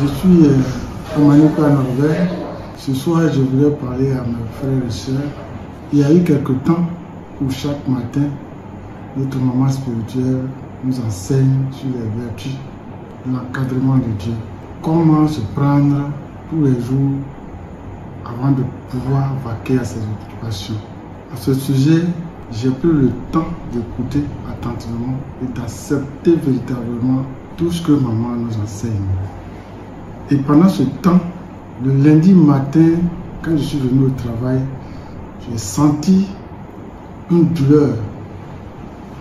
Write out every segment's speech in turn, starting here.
Je suis euh, Amanuka Norbert. Ce soir, je voulais parler à mes frères et sœurs. Il y a eu quelque temps où chaque matin, notre maman spirituelle nous enseigne sur les vertus, l'encadrement de Dieu. Comment se prendre tous les jours avant de pouvoir vaquer à ses occupations. À ce sujet, j'ai pris le temps d'écouter attentivement et d'accepter véritablement tout ce que maman nous enseigne. Et pendant ce temps, le lundi matin, quand je suis venu au travail, j'ai senti une douleur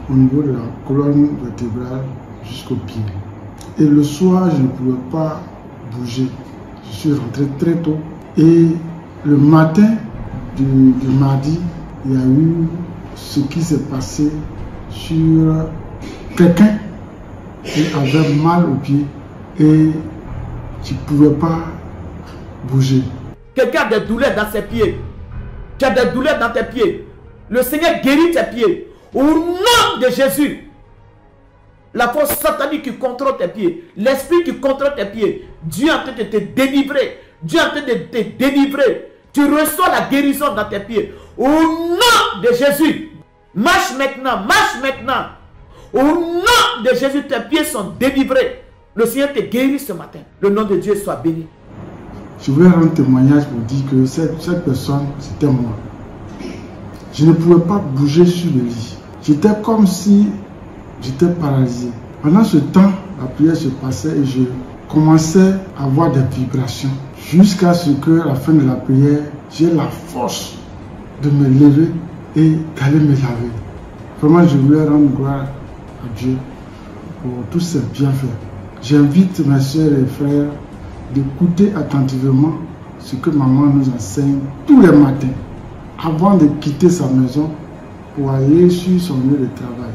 au niveau de la colonne vertébrale jusqu'au pied. Et le soir, je ne pouvais pas bouger. Je suis rentré très tôt. Et le matin du, mardi, il y a eu ce qui s'est passé sur quelqu'un qui avait mal au pied et qui ne pouvait pas bouger. Quelqu'un a des douleurs dans ses pieds. Tu as des douleurs dans tes pieds. Le Seigneur guérit tes pieds. Au nom de Jésus. La force satanique qui contrôle tes pieds, l'esprit qui contrôle tes pieds, Dieu est en train de te délivrer. Dieu est en train de te délivrer. Tu reçois la guérison dans tes pieds. Au nom de Jésus. Marche maintenant, marche maintenant. Au nom de Jésus, tes pieds sont délivrés. Le Seigneur te guérit ce matin. Le nom de Dieu soit béni. Je voulais rendre témoignage pour dire que cette, personne, c'était moi. Je ne pouvais pas bouger sur le lit. J'étais comme si j'étais paralysé. Pendant ce temps, la prière se passait et je commençais à avoir des vibrations. Jusqu'à ce que, à la fin de la prière, j'ai la force de me lever et d'aller me laver. Vraiment, je voulais rendre gloire à Dieu pour tous ces bienfaits. J'invite mes soeurs et frères d'écouter attentivement ce que maman nous enseigne tous les matins avant de quitter sa maison pour aller sur son lieu de travail,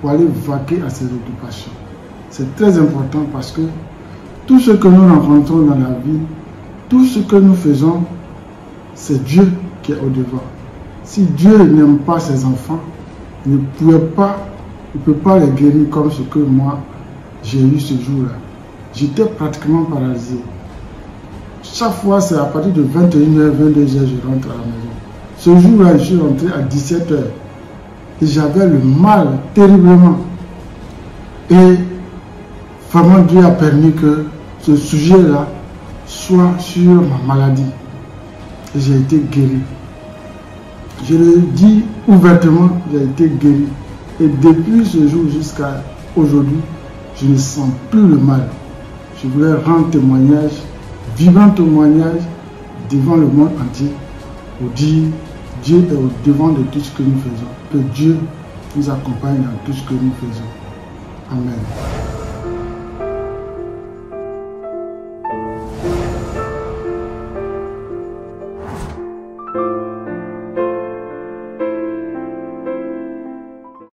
pour aller vaquer à ses occupations. C'est très important parce que tout ce que nous rencontrons dans la vie, tout ce que nous faisons, c'est Dieu qui est au devant. Si Dieu n'aime pas ses enfants, il ne pouvait pas, il peut pas les guérir comme ce que moi j'ai eu ce jour-là. J'étais pratiquement paralysé. Chaque fois, c'est à partir de 21h, 22h, je rentre à la maison. Ce jour-là, je suis rentré à 17h. Et j'avais le mal terriblement. Et vraiment, Dieu a permis que ce sujet-là soit sur ma maladie. Et j'ai été guéri. Je le dis ouvertement, j'ai été guéri. Et depuis ce jour jusqu'à aujourd'hui, je ne sens plus le mal. Je voulais rendre témoignage, vivant témoignage devant le monde entier, pour dire Dieu est au devant de tout ce que nous faisons. Que Dieu nous accompagne dans tout ce que nous faisons. Amen.